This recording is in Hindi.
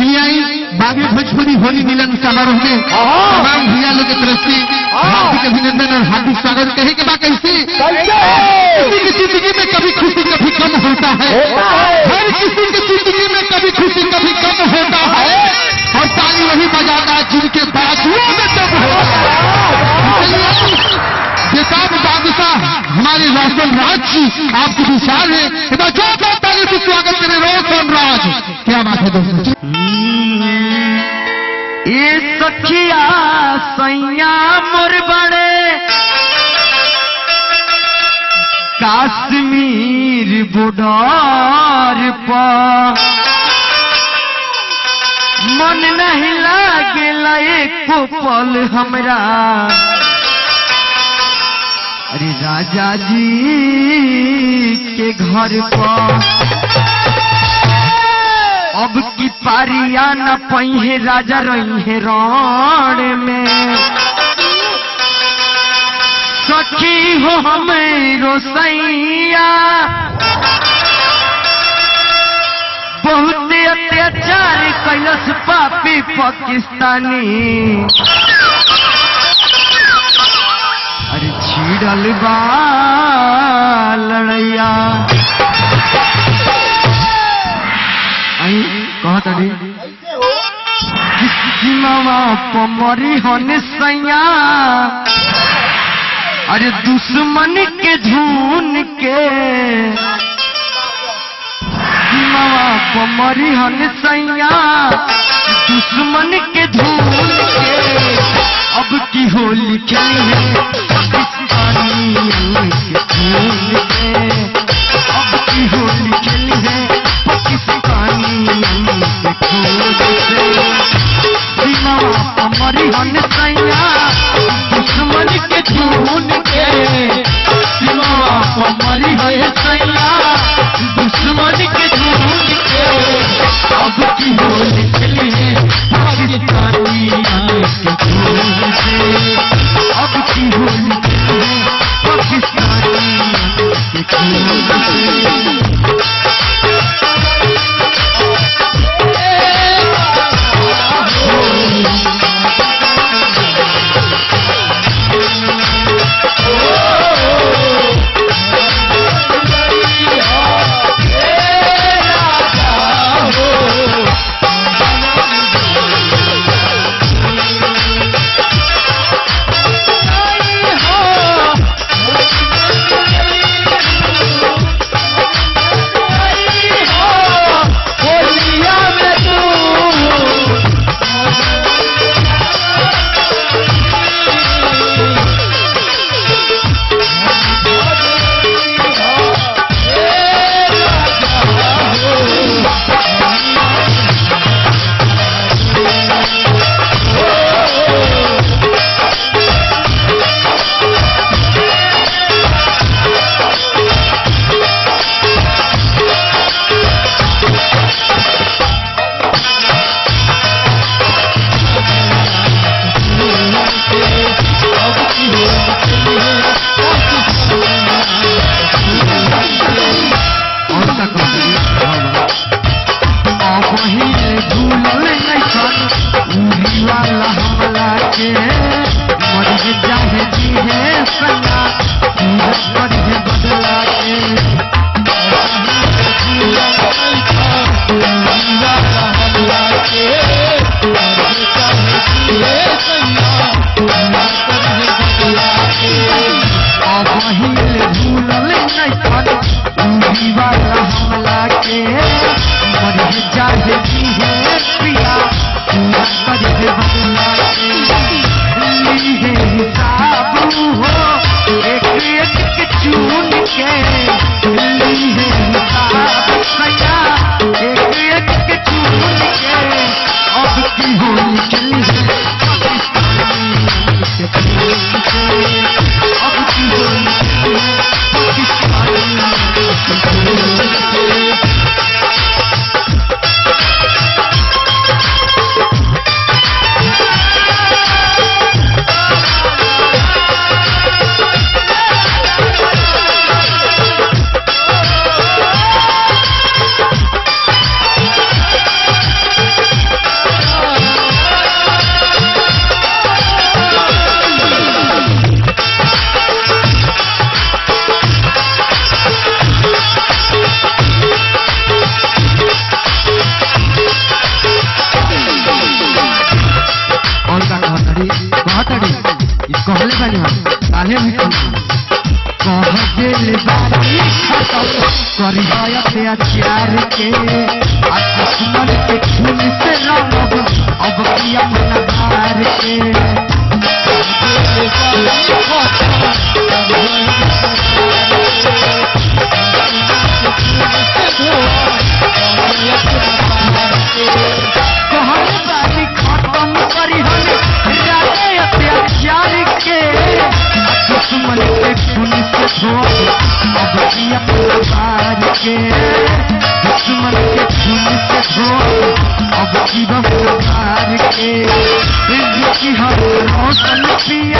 चिड़ियाई बागी भोजपुरी होली मिलन समारोह में तमाम भैया लोग तरफ़ से हार्दिक अभिनंदन और हार्दिक स्वागत। कहे के बाद कैसे किसी की ज़िंदगी में कभी खुशी कभी कम होता है। हर किसी की ज़िंदगी में कभी खुशी कभी कम होता है। और ताली वही बजाता है जिनके बाजुओं में दम बेताब बादशाह हमारे रोशन राज जी आपके विचार है। जोरदार ताली से स्वागत करें रोशन राज। क्या बात है दोस्तों? ये सखिया सैया मोर बड़े काश्मीर बुडार पर मन नहीं लगे एको पल हमरा। अरे राजा जी के घर पर अब की पारिया न पहिए राजा रही है रण में। सखी हो हमें रोसैया। बहुत अत्याचार कैलस पापी पाकिस्तानी। अरे छिड़ल बा लड़ैया। आई कहत अड़ी सीमावा पमरी हन सैया? अरे दुश्मन के झून के। सीमावा पमरी हन सैया? दुश्मन के झून के। अब की होली खेली है? के खून के है दिलदारी करिया से अचार के दुश्मन के खून से रंग अब किया नहार के दिलदारी ये की हमें मौसम पिया